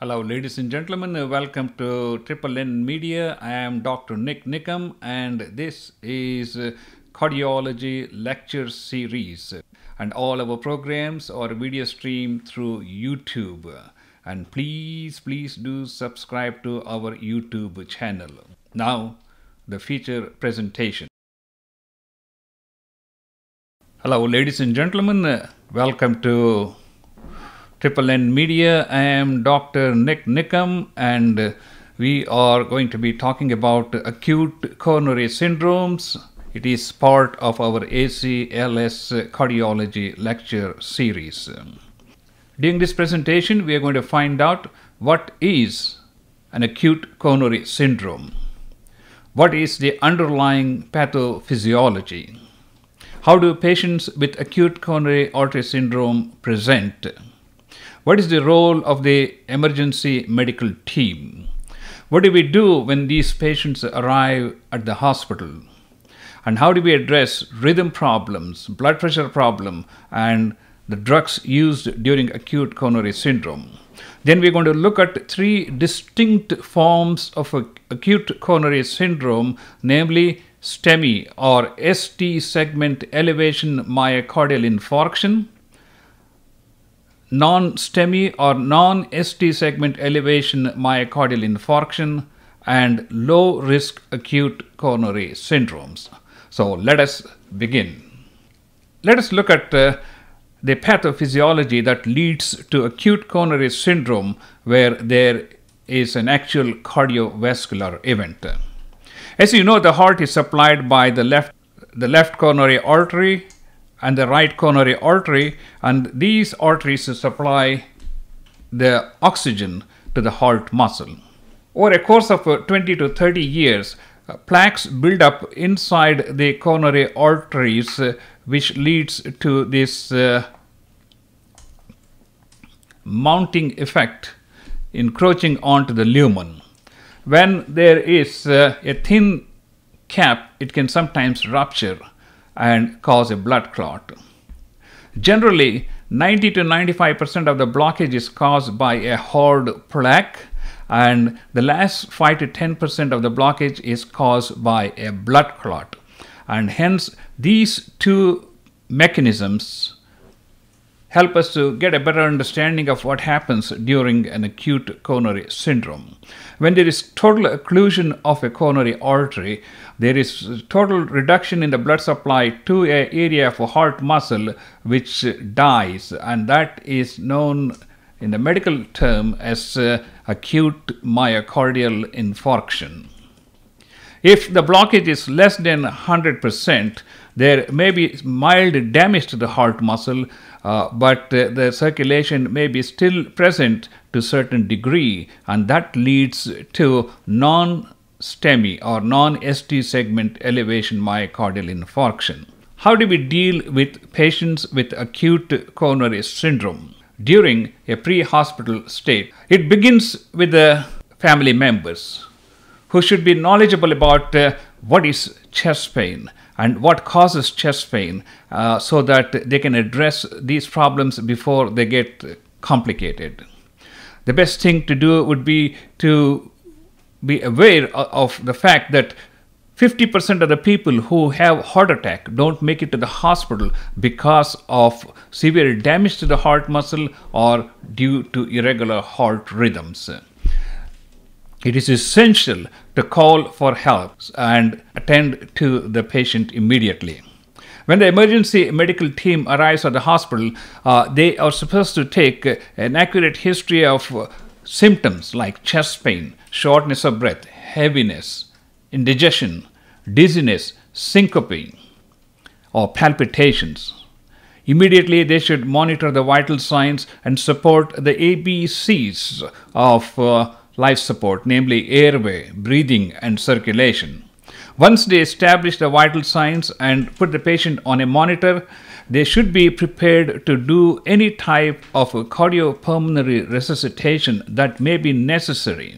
Hello, ladies and gentlemen. Welcome to Triple N Media. I am Dr. Nik Nikam, and this is Cardiology Lecture Series. And all our programs are video streamed through YouTube. And please, please do subscribe to our YouTube channel. Now, the feature presentation. Hello, ladies and gentlemen. Welcome to Triple N Media. I am Dr. Nik Nikam, and we are going to be talking about acute coronary syndromes. It is part of our ACLS cardiology lecture series. During this presentation, we are going to find out what is an acute coronary syndrome, what is the underlying pathophysiology, how do patients with acute coronary artery syndrome present? What is the role of the emergency medical team? What do we do when these patients arrive at the hospital? And how do we address rhythm problems, blood pressure problem, and the drugs used during acute coronary syndrome? Then we're going to look at three distinct forms of acute coronary syndrome, namely STEMI or ST segment elevation myocardial infarction, non-STEMI or non-ST segment elevation myocardial infarction, and low risk acute coronary syndromes. So let us begin. Let us look at uh, the pathophysiology that leads to acute coronary syndrome where there is an actual cardiovascular event. As you know, the heart is supplied by the left, the left coronary artery and the right coronary artery, and these arteries supply the oxygen to the heart muscle. Over a course of uh, 20 to 30 years, uh, plaques build up inside the coronary arteries, uh, which leads to this uh, mounting effect encroaching onto the lumen. When there is uh, a thin cap, it can sometimes rupture and cause a blood clot. Generally, 90 to 95% of the blockage is caused by a hard plaque, and the last 5 to 10% of the blockage is caused by a blood clot. And hence, these two mechanisms help us to get a better understanding of what happens during an acute coronary syndrome. When there is total occlusion of a coronary artery, there is total reduction in the blood supply to an area of a heart muscle which dies, and that is known in the medical term as uh, acute myocardial infarction. If the blockage is less than 100%, there may be mild damage to the heart muscle, uh, but uh, the circulation may be still present to a certain degree, and that leads to non STEMI or non ST segment elevation myocardial infarction. How do we deal with patients with acute coronary syndrome during a pre hospital state? It begins with the family members who should be knowledgeable about uh, what is chest pain and what causes chest pain uh, so that they can address these problems before they get complicated. The best thing to do would be to be aware of the fact that 50% of the people who have heart attack don't make it to the hospital because of severe damage to the heart muscle or due to irregular heart rhythms. It is essential to call for help and attend to the patient immediately. When the emergency medical team arrives at the hospital, uh, they are supposed to take an accurate history of uh, symptoms like chest pain, shortness of breath, heaviness, indigestion, dizziness, syncope, or palpitations. Immediately, they should monitor the vital signs and support the ABCs of uh, life support, namely airway, breathing, and circulation. Once they establish the vital signs and put the patient on a monitor, they should be prepared to do any type of cardiopulmonary resuscitation that may be necessary.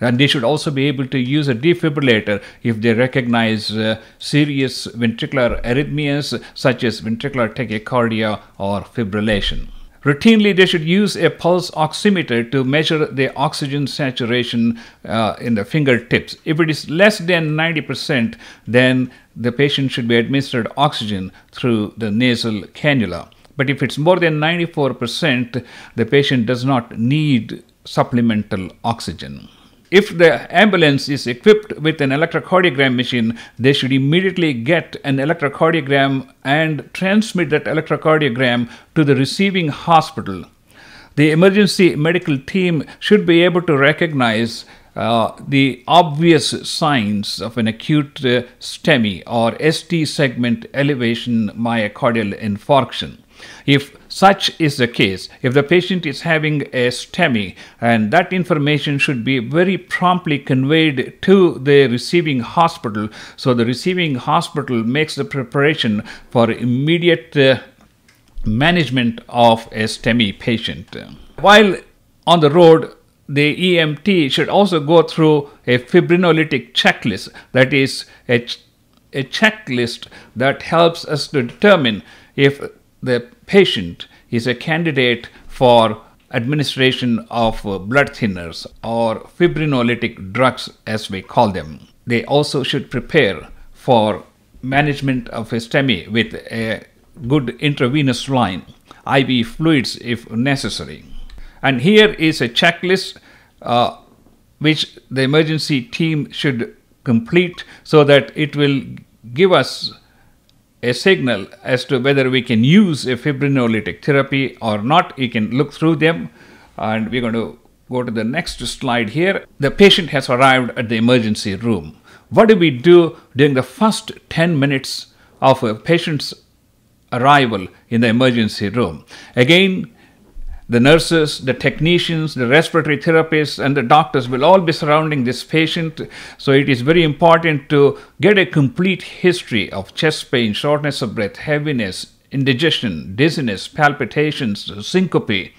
And they should also be able to use a defibrillator if they recognize uh, serious ventricular arrhythmias such as ventricular tachycardia or fibrillation. Routinely they should use a pulse oximeter to measure the oxygen saturation uh, in the fingertips. If it is less than 90%, then the patient should be administered oxygen through the nasal cannula. But if it's more than 94%, the patient does not need supplemental oxygen. If the ambulance is equipped with an electrocardiogram machine, they should immediately get an electrocardiogram and transmit that electrocardiogram to the receiving hospital. The emergency medical team should be able to recognize uh, the obvious signs of an acute uh, STEMI or ST segment elevation myocardial infarction. If such is the case, if the patient is having a STEMI, and that information should be very promptly conveyed to the receiving hospital, so the receiving hospital makes the preparation for immediate uh, management of a STEMI patient. While on the road, the EMT should also go through a fibrinolytic checklist, that is, a, a checklist that helps us to determine if the patient is a candidate for administration of blood thinners or fibrinolytic drugs as we call them. They also should prepare for management of a STEMI with a good intravenous line, IV fluids if necessary. And here is a checklist uh, which the emergency team should complete so that it will give us a signal as to whether we can use a fibrinolytic therapy or not. You can look through them and we're going to go to the next slide here. The patient has arrived at the emergency room. What do we do during the first 10 minutes of a patient's arrival in the emergency room? Again, the nurses, the technicians, the respiratory therapists, and the doctors will all be surrounding this patient. So it is very important to get a complete history of chest pain, shortness of breath, heaviness, indigestion, dizziness, palpitations, syncope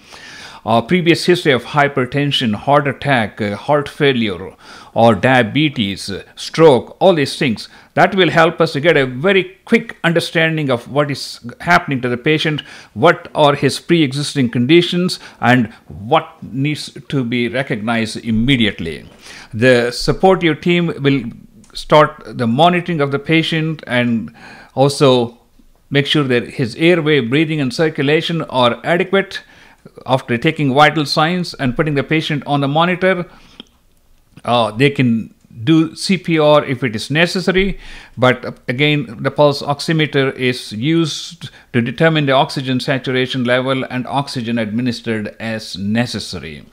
uh, previous history of hypertension, heart attack, uh, heart failure, or diabetes, uh, stroke, all these things. That will help us to get a very quick understanding of what is happening to the patient, what are his pre existing conditions, and what needs to be recognized immediately. The supportive team will start the monitoring of the patient and also make sure that his airway, breathing, and circulation are adequate after taking vital signs and putting the patient on the monitor, uh, they can do CPR if it is necessary. But again, the pulse oximeter is used to determine the oxygen saturation level and oxygen administered as necessary.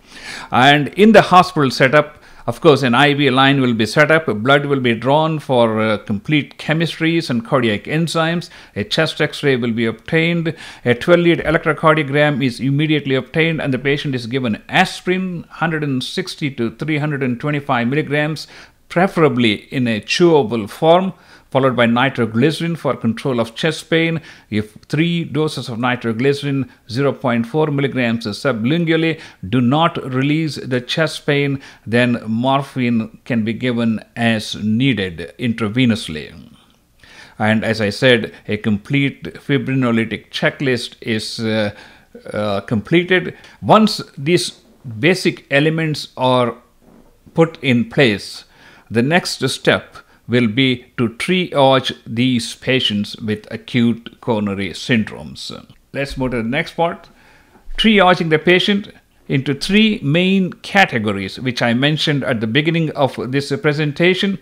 And in the hospital setup, of course, an IV line will be set up, blood will be drawn for uh, complete chemistries and cardiac enzymes, a chest x ray will be obtained, a 12 lead electrocardiogram is immediately obtained, and the patient is given aspirin 160 to 325 milligrams, preferably in a chewable form followed by nitroglycerin for control of chest pain. If three doses of nitroglycerin, 0.4 milligrams sublingually, do not release the chest pain, then morphine can be given as needed intravenously. And as I said, a complete fibrinolytic checklist is uh, uh, completed. Once these basic elements are put in place, the next step will be to triage these patients with acute coronary syndromes. Let's move to the next part. Triaging the patient into three main categories, which I mentioned at the beginning of this presentation,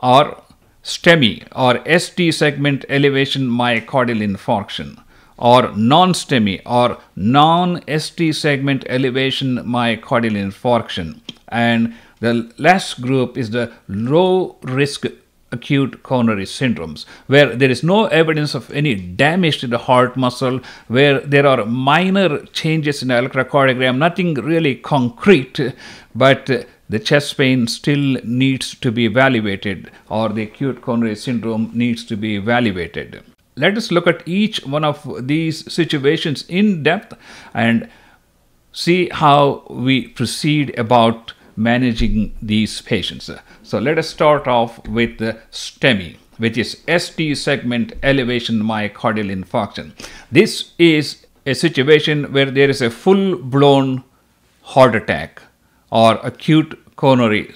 are STEMI or ST segment elevation myocardial infarction or non-STEMI or non-ST segment elevation myocardial infarction and the last group is the low risk acute coronary syndromes, where there is no evidence of any damage to the heart muscle, where there are minor changes in the electrocardiogram, nothing really concrete, but the chest pain still needs to be evaluated, or the acute coronary syndrome needs to be evaluated. Let us look at each one of these situations in depth and see how we proceed about managing these patients. So let us start off with the STEMI, which is ST segment elevation myocardial infarction. This is a situation where there is a full blown heart attack or acute coronary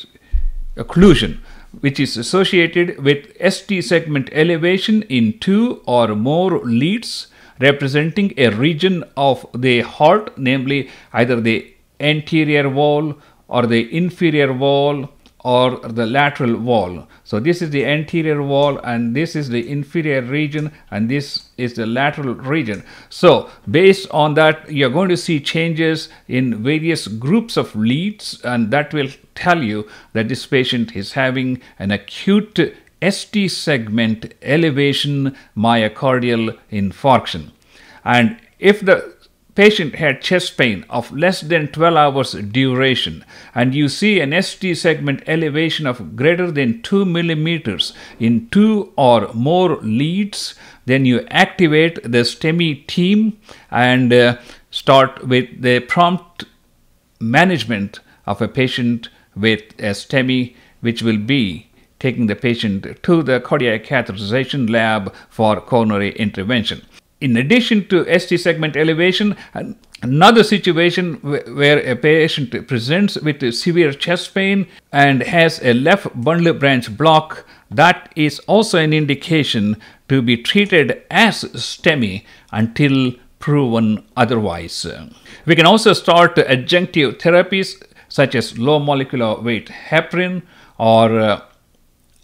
occlusion, which is associated with ST segment elevation in two or more leads representing a region of the heart, namely either the anterior wall or the inferior wall or the lateral wall. So this is the anterior wall and this is the inferior region and this is the lateral region. So based on that you're going to see changes in various groups of leads and that will tell you that this patient is having an acute ST segment elevation myocardial infarction. And if the patient had chest pain of less than 12 hours duration and you see an ST segment elevation of greater than 2 millimeters in two or more leads, then you activate the STEMI team and uh, start with the prompt management of a patient with a STEMI, which will be taking the patient to the cardiac catheterization lab for coronary intervention in addition to ST segment elevation, another situation where a patient presents with severe chest pain and has a left bundle branch block, that is also an indication to be treated as STEMI until proven otherwise. We can also start adjunctive therapies such as low molecular weight heparin or uh,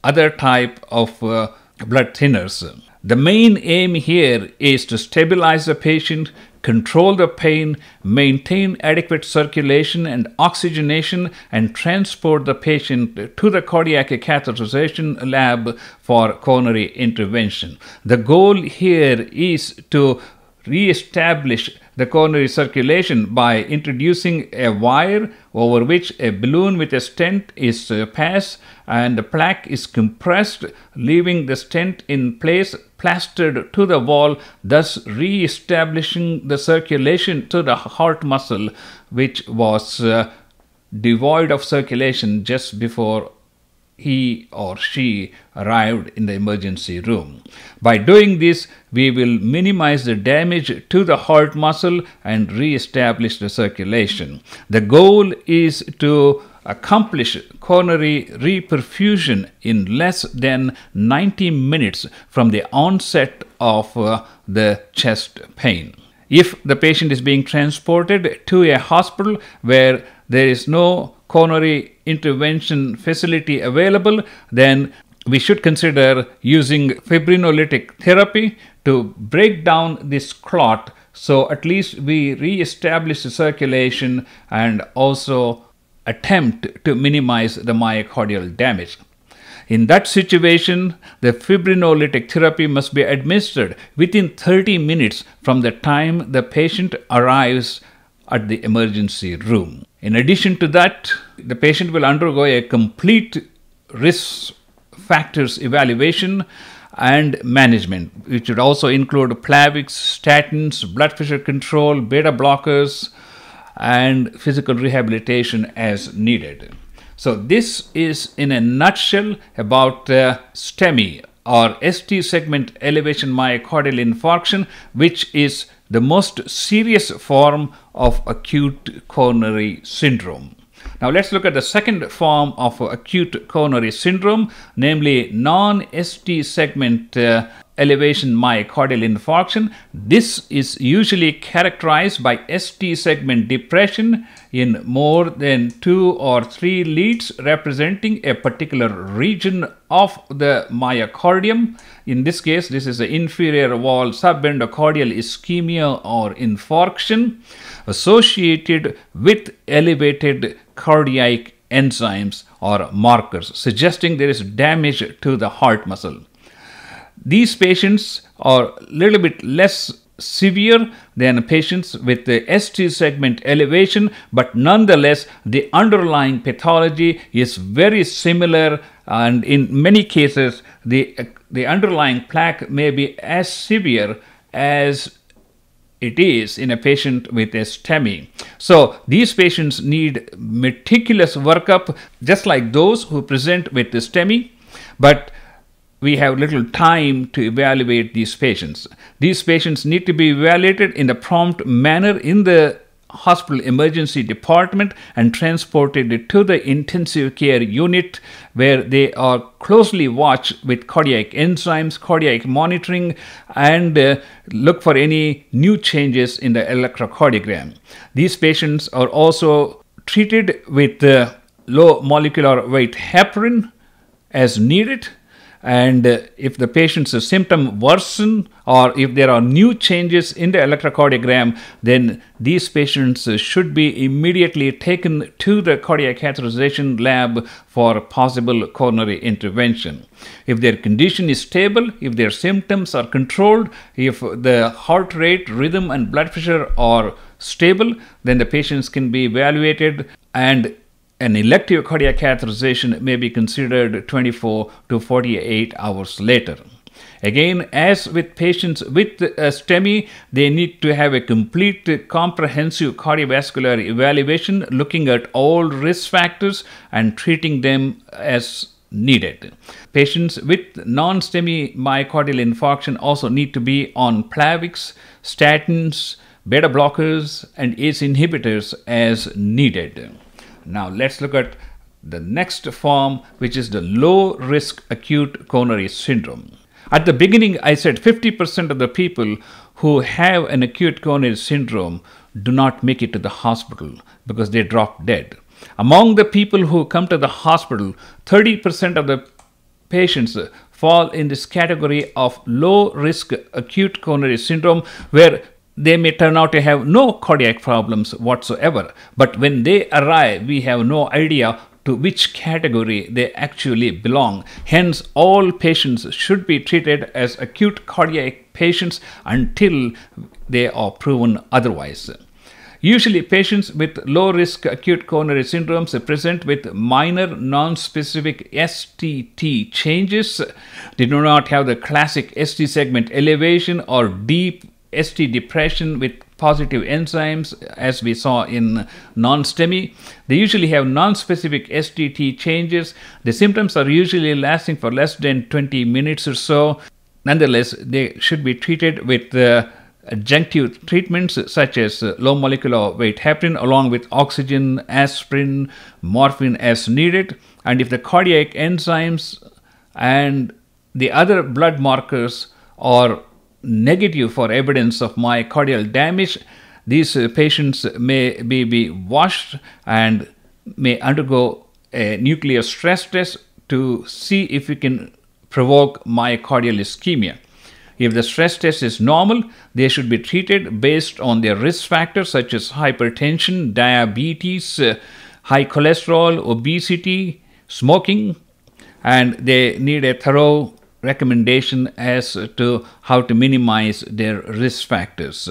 other type of uh, blood thinners. The main aim here is to stabilize the patient, control the pain, maintain adequate circulation and oxygenation, and transport the patient to the cardiac catheterization lab for coronary intervention. The goal here is to re-establish the coronary circulation by introducing a wire over which a balloon with a stent is passed and the plaque is compressed leaving the stent in place plastered to the wall thus re-establishing the circulation to the heart muscle which was uh, devoid of circulation just before he or she arrived in the emergency room. By doing this, we will minimize the damage to the heart muscle and re-establish the circulation. The goal is to accomplish coronary reperfusion in less than 90 minutes from the onset of uh, the chest pain. If the patient is being transported to a hospital where there is no coronary intervention facility available, then we should consider using fibrinolytic therapy to break down this clot so at least we re-establish the circulation and also attempt to minimize the myocardial damage. In that situation, the fibrinolytic therapy must be administered within 30 minutes from the time the patient arrives at the emergency room. In addition to that, the patient will undergo a complete risk factors evaluation and management, which would also include Plavix, statins, blood pressure control, beta blockers, and physical rehabilitation as needed. So, this is in a nutshell about uh, STEMI or ST segment elevation myocardial infarction, which is the most serious form of acute coronary syndrome. Now let's look at the second form of acute coronary syndrome, namely non-ST segment uh, elevation myocardial infarction. This is usually characterized by ST segment depression in more than two or three leads representing a particular region of the myocardium. In this case, this is the inferior wall subendocardial ischemia or infarction associated with elevated cardiac enzymes or markers, suggesting there is damage to the heart muscle. These patients are a little bit less severe than patients with the ST segment elevation, but nonetheless, the underlying pathology is very similar, and in many cases, the, the underlying plaque may be as severe as it is in a patient with a STEMI. So these patients need meticulous workup just like those who present with the STEMI, but we have little time to evaluate these patients. These patients need to be evaluated in a prompt manner in the hospital emergency department and transported to the intensive care unit where they are closely watched with cardiac enzymes, cardiac monitoring, and uh, look for any new changes in the electrocardiogram. These patients are also treated with uh, low molecular weight heparin as needed and if the patient's symptom worsen or if there are new changes in the electrocardiogram then these patients should be immediately taken to the cardiac catheterization lab for possible coronary intervention. If their condition is stable if their symptoms are controlled if the heart rate rhythm and blood pressure are stable then the patients can be evaluated and an elective cardiac catheterization may be considered 24 to 48 hours later. Again, as with patients with a STEMI, they need to have a complete comprehensive cardiovascular evaluation looking at all risk factors and treating them as needed. Patients with non-STEMI myocardial infarction also need to be on Plavix, statins, beta blockers, and ACE inhibitors as needed. Now let's look at the next form, which is the low risk acute coronary syndrome. At the beginning, I said 50% of the people who have an acute coronary syndrome do not make it to the hospital because they drop dead. Among the people who come to the hospital, 30% of the patients fall in this category of low risk acute coronary syndrome where they may turn out to have no cardiac problems whatsoever. But when they arrive, we have no idea to which category they actually belong. Hence, all patients should be treated as acute cardiac patients until they are proven otherwise. Usually, patients with low risk acute coronary syndromes present with minor non specific STT changes. They do not have the classic ST segment elevation or deep ST depression with positive enzymes, as we saw in non STEMI. They usually have non specific STT changes. The symptoms are usually lasting for less than 20 minutes or so. Nonetheless, they should be treated with uh, adjunctive treatments such as low molecular weight heparin along with oxygen, aspirin, morphine as needed. And if the cardiac enzymes and the other blood markers are negative for evidence of myocardial damage, these uh, patients may be, be washed and may undergo a nuclear stress test to see if we can provoke myocardial ischemia. If the stress test is normal, they should be treated based on their risk factors such as hypertension, diabetes, uh, high cholesterol, obesity, smoking, and they need a thorough recommendation as to how to minimize their risk factors.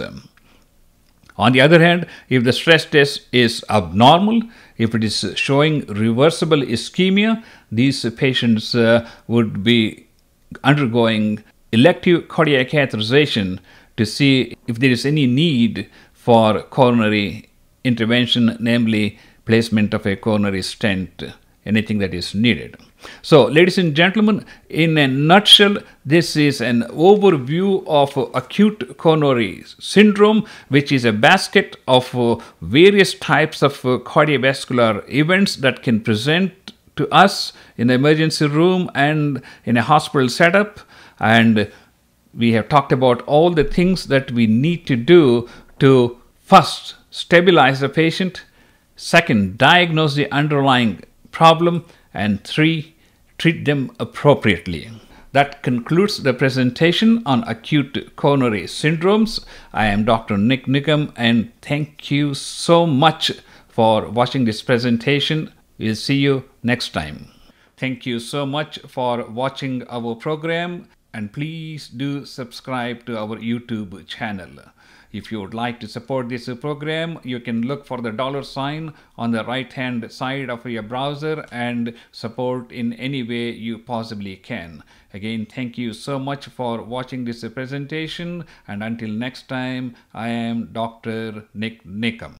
On the other hand, if the stress test is abnormal, if it is showing reversible ischemia, these patients uh, would be undergoing elective cardiac catheterization to see if there is any need for coronary intervention, namely placement of a coronary stent, anything that is needed. So, ladies and gentlemen, in a nutshell, this is an overview of acute coronary syndrome, which is a basket of uh, various types of uh, cardiovascular events that can present to us in the emergency room and in a hospital setup. And we have talked about all the things that we need to do to first stabilize the patient, second, diagnose the underlying problem and three, treat them appropriately. That concludes the presentation on acute coronary syndromes. I am Dr. Nik Nikam and thank you so much for watching this presentation. We'll see you next time. Thank you so much for watching our program and please do subscribe to our YouTube channel. If you would like to support this program, you can look for the dollar sign on the right hand side of your browser and support in any way you possibly can. Again, thank you so much for watching this presentation and until next time, I am Dr. Nik Nikam.